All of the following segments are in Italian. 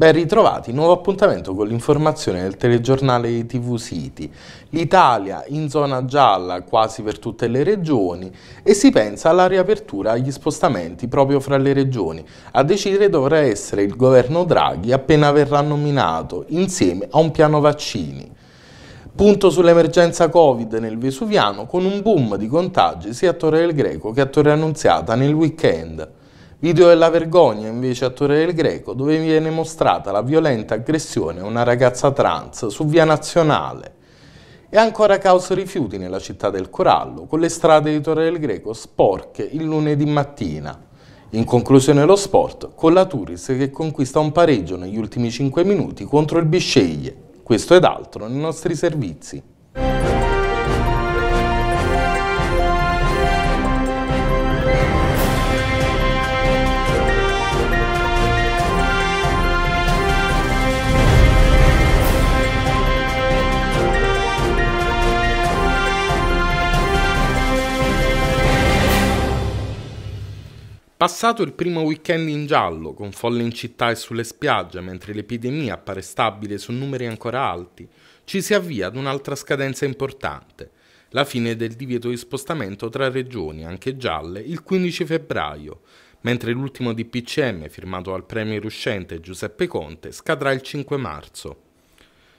Ben ritrovati, nuovo appuntamento con l'informazione del telegiornale di TV City. L'Italia in zona gialla quasi per tutte le regioni e si pensa alla riapertura agli spostamenti proprio fra le regioni. A decidere dovrà essere il governo Draghi appena verrà nominato, insieme a un piano vaccini. Punto sull'emergenza Covid nel Vesuviano con un boom di contagi sia a Torre del Greco che a Torre Annunziata nel weekend. Video della vergogna invece a Torre del Greco dove viene mostrata la violenta aggressione a una ragazza trans su via nazionale. E ancora caos rifiuti nella città del Corallo con le strade di Torre del Greco sporche il lunedì mattina. In conclusione lo sport con la Turis che conquista un pareggio negli ultimi 5 minuti contro il Bisceglie. Questo ed altro nei nostri servizi. Passato il primo weekend in giallo, con folle in città e sulle spiagge, mentre l'epidemia appare stabile su numeri ancora alti, ci si avvia ad un'altra scadenza importante, la fine del divieto di spostamento tra regioni, anche gialle, il 15 febbraio, mentre l'ultimo DPCM, firmato dal premier uscente Giuseppe Conte, scadrà il 5 marzo.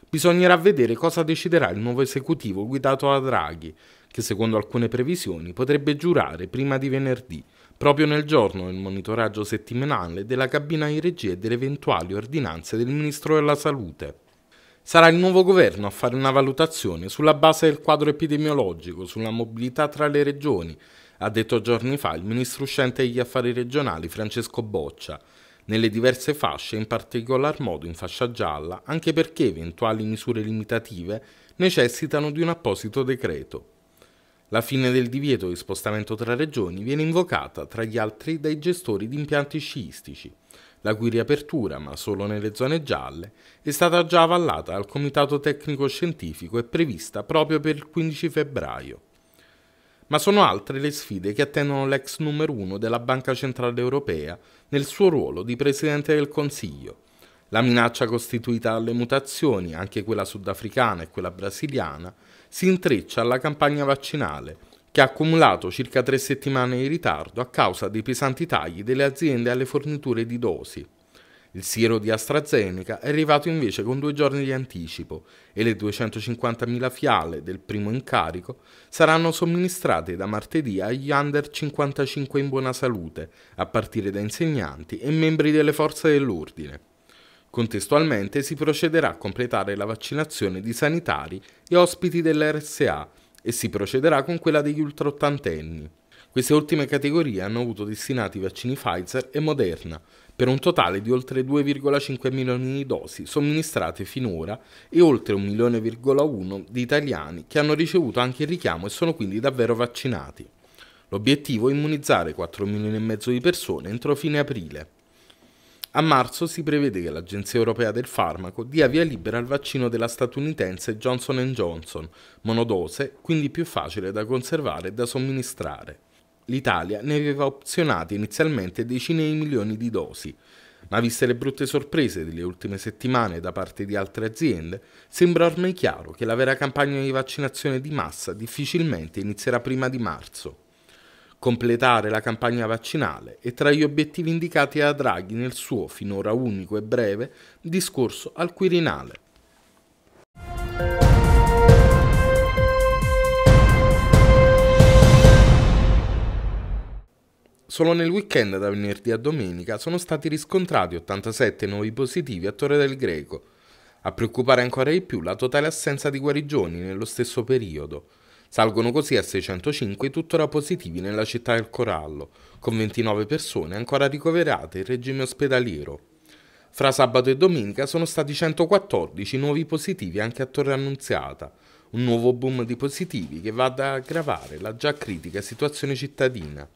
Bisognerà vedere cosa deciderà il nuovo esecutivo guidato da Draghi, che secondo alcune previsioni potrebbe giurare prima di venerdì, proprio nel giorno del monitoraggio settimanale della cabina di regia e delle eventuali ordinanze del Ministro della Salute. Sarà il nuovo governo a fare una valutazione sulla base del quadro epidemiologico, sulla mobilità tra le regioni, ha detto giorni fa il ministro uscente degli affari regionali Francesco Boccia, nelle diverse fasce, in particolar modo in fascia gialla, anche perché eventuali misure limitative necessitano di un apposito decreto. La fine del divieto di spostamento tra regioni viene invocata, tra gli altri, dai gestori di impianti sciistici, la cui riapertura, ma solo nelle zone gialle, è stata già avallata dal Comitato Tecnico Scientifico e prevista proprio per il 15 febbraio. Ma sono altre le sfide che attendono l'ex numero uno della Banca Centrale Europea nel suo ruolo di Presidente del Consiglio. La minaccia costituita dalle mutazioni, anche quella sudafricana e quella brasiliana, si intreccia alla campagna vaccinale, che ha accumulato circa tre settimane di ritardo a causa dei pesanti tagli delle aziende alle forniture di dosi. Il siero di AstraZeneca è arrivato invece con due giorni di anticipo e le 250.000 fiale del primo incarico saranno somministrate da martedì agli under 55 in buona salute, a partire da insegnanti e membri delle forze dell'ordine. Contestualmente si procederà a completare la vaccinazione di sanitari e ospiti dell'RSA e si procederà con quella degli ultraottantenni. Queste ultime categorie hanno avuto destinati i vaccini Pfizer e Moderna, per un totale di oltre 2,5 milioni di dosi somministrate finora e oltre 1 milione,1 di italiani che hanno ricevuto anche il richiamo e sono quindi davvero vaccinati. L'obiettivo è immunizzare 4 milioni e mezzo di persone entro fine aprile. A marzo si prevede che l'Agenzia europea del farmaco dia via libera al vaccino della statunitense Johnson Johnson, monodose, quindi più facile da conservare e da somministrare. L'Italia ne aveva opzionate inizialmente decine di milioni di dosi, ma viste le brutte sorprese delle ultime settimane da parte di altre aziende, sembra ormai chiaro che la vera campagna di vaccinazione di massa difficilmente inizierà prima di marzo completare la campagna vaccinale è tra gli obiettivi indicati da Draghi nel suo finora unico e breve discorso al Quirinale. Solo nel weekend da venerdì a domenica sono stati riscontrati 87 nuovi positivi a Torre del Greco. A preoccupare ancora di più la totale assenza di guarigioni nello stesso periodo. Salgono così a 605 tuttora positivi nella città del Corallo, con 29 persone ancora ricoverate in regime ospedaliero. Fra sabato e domenica sono stati 114 nuovi positivi anche a Torre Annunziata, un nuovo boom di positivi che va ad aggravare la già critica situazione cittadina.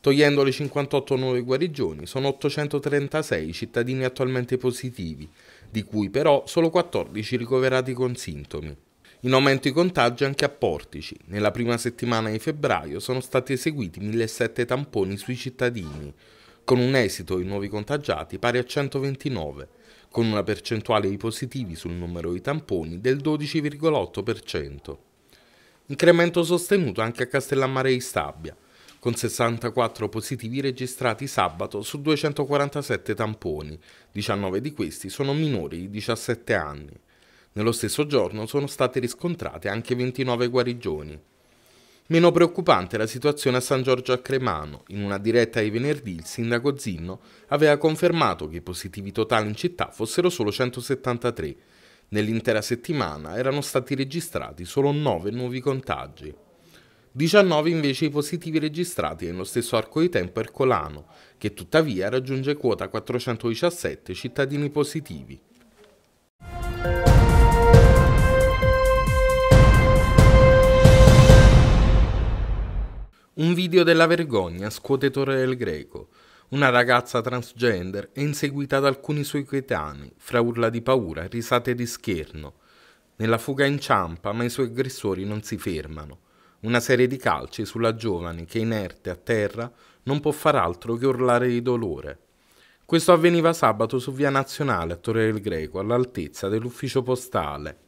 Togliendo le 58 nuove guarigioni, sono 836 i cittadini attualmente positivi, di cui però solo 14 ricoverati con sintomi. In aumento i contagi anche a Portici. Nella prima settimana di febbraio sono stati eseguiti 1.700 tamponi sui cittadini, con un esito di nuovi contagiati pari a 129, con una percentuale di positivi sul numero di tamponi del 12,8%. Incremento sostenuto anche a Castellammare di Stabia, con 64 positivi registrati sabato su 247 tamponi, 19 di questi sono minori di 17 anni. Nello stesso giorno sono state riscontrate anche 29 guarigioni. Meno preoccupante la situazione a San Giorgio a Cremano. In una diretta di venerdì il sindaco Zinno aveva confermato che i positivi totali in città fossero solo 173. Nell'intera settimana erano stati registrati solo 9 nuovi contagi. 19 invece i positivi registrati nello stesso arco di tempo ercolano, che tuttavia raggiunge quota 417 cittadini positivi. Un video della vergogna scuote Torre del Greco. Una ragazza transgender è inseguita da alcuni suoi coetanei, fra urla di paura e risate di scherno. Nella fuga inciampa, ma i suoi aggressori non si fermano. Una serie di calci sulla giovane che, inerte a terra, non può far altro che urlare di dolore. Questo avveniva sabato su via Nazionale a Torre del Greco, all'altezza dell'ufficio postale.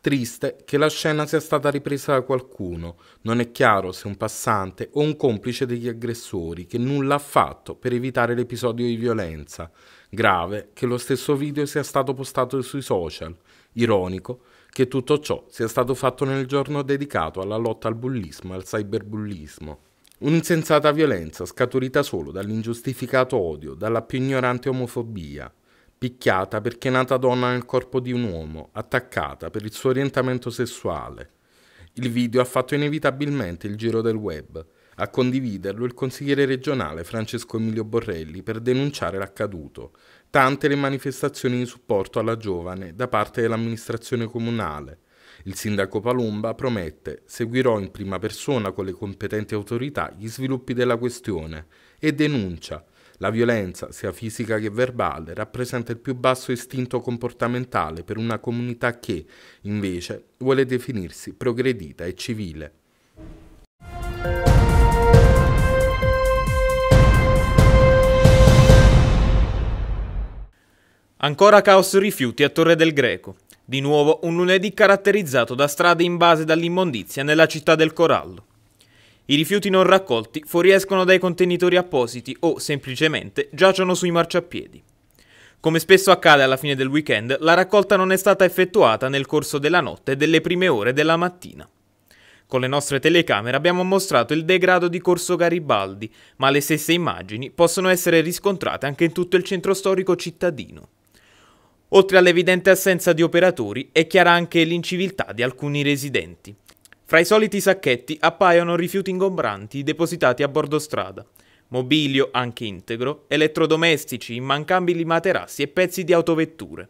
Triste che la scena sia stata ripresa da qualcuno, non è chiaro se un passante o un complice degli aggressori che nulla ha fatto per evitare l'episodio di violenza. Grave che lo stesso video sia stato postato sui social. Ironico che tutto ciò sia stato fatto nel giorno dedicato alla lotta al bullismo e al cyberbullismo. Un'insensata violenza scaturita solo dall'ingiustificato odio, dalla più ignorante omofobia, picchiata perché è nata donna nel corpo di un uomo, attaccata per il suo orientamento sessuale. Il video ha fatto inevitabilmente il giro del web. A condividerlo il consigliere regionale Francesco Emilio Borrelli per denunciare l'accaduto. Tante le manifestazioni di supporto alla giovane da parte dell'amministrazione comunale. Il sindaco Palumba promette seguirò in prima persona con le competenti autorità gli sviluppi della questione e denuncia la violenza, sia fisica che verbale, rappresenta il più basso istinto comportamentale per una comunità che, invece, vuole definirsi progredita e civile. Ancora caos rifiuti a Torre del Greco. Di nuovo un lunedì caratterizzato da strade invase dall'immondizia nella città del Corallo. I rifiuti non raccolti fuoriescono dai contenitori appositi o, semplicemente, giacciono sui marciapiedi. Come spesso accade alla fine del weekend, la raccolta non è stata effettuata nel corso della notte e delle prime ore della mattina. Con le nostre telecamere abbiamo mostrato il degrado di Corso Garibaldi, ma le stesse immagini possono essere riscontrate anche in tutto il centro storico cittadino. Oltre all'evidente assenza di operatori, è chiara anche l'inciviltà di alcuni residenti. Fra i soliti sacchetti appaiono rifiuti ingombranti depositati a bordo strada, mobilio anche integro, elettrodomestici, immancabili materassi e pezzi di autovetture.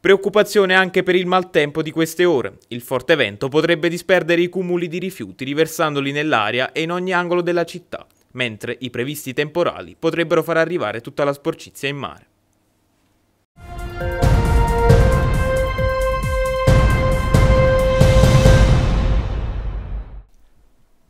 Preoccupazione anche per il maltempo di queste ore. Il forte vento potrebbe disperdere i cumuli di rifiuti riversandoli nell'aria e in ogni angolo della città, mentre i previsti temporali potrebbero far arrivare tutta la sporcizia in mare.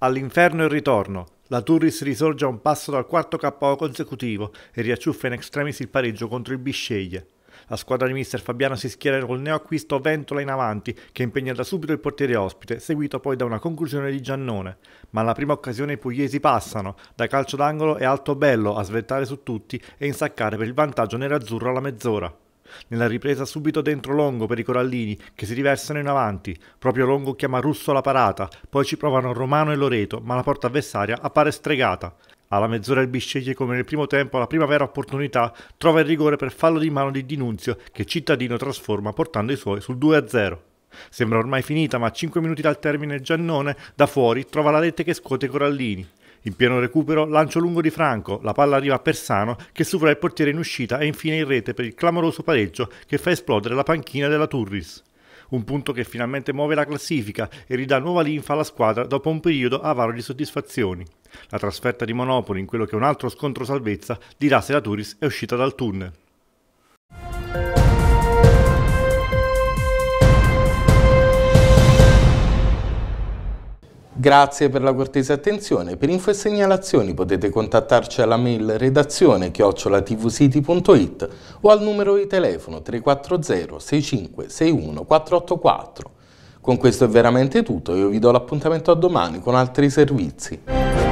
All'inferno il ritorno. La Turris risorge a un passo dal quarto KO consecutivo e riacciuffa in extremis il pareggio contro il Bisceglie. La squadra di mister Fabiano si schiera col neoacquisto Ventola in avanti, che impegna da subito il portiere ospite, seguito poi da una conclusione di Giannone. Ma alla prima occasione i pugliesi passano, da calcio d'angolo è Alto Bello a svettare su tutti e insaccare per il vantaggio nerazzurro alla mezz'ora. Nella ripresa subito dentro Longo per i corallini che si riversano in avanti. Proprio Longo chiama Russo la parata, poi ci provano Romano e Loreto, ma la porta avversaria appare stregata. Alla mezz'ora il Bisceglie, come nel primo tempo, la prima vera opportunità, trova il rigore per fallo di mano di Dinunzio, che Cittadino trasforma portando i suoi sul 2-0. Sembra ormai finita, ma a 5 minuti dal termine Giannone, da fuori, trova la rete che scuote i Corallini. In pieno recupero, lancio lungo di Franco, la palla arriva a Persano che supera il portiere in uscita e infine in rete per il clamoroso pareggio che fa esplodere la panchina della Turris. Un punto che finalmente muove la classifica e ridà nuova linfa alla squadra dopo un periodo avaro di soddisfazioni. La trasferta di Monopoli in quello che è un altro scontro salvezza dirà se la Turis è uscita dal tunnel. Grazie per la cortese attenzione. Per info e segnalazioni potete contattarci alla mail redazione chiocciolatvcity.it o al numero di telefono 340 65 61 484. Con questo è veramente tutto, io vi do l'appuntamento a domani con altri servizi.